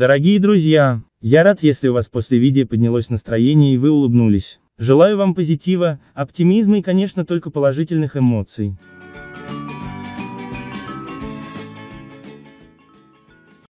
Дорогие друзья, я рад, если у вас после видео поднялось настроение и вы улыбнулись. Желаю вам позитива, оптимизма и, конечно, только положительных эмоций.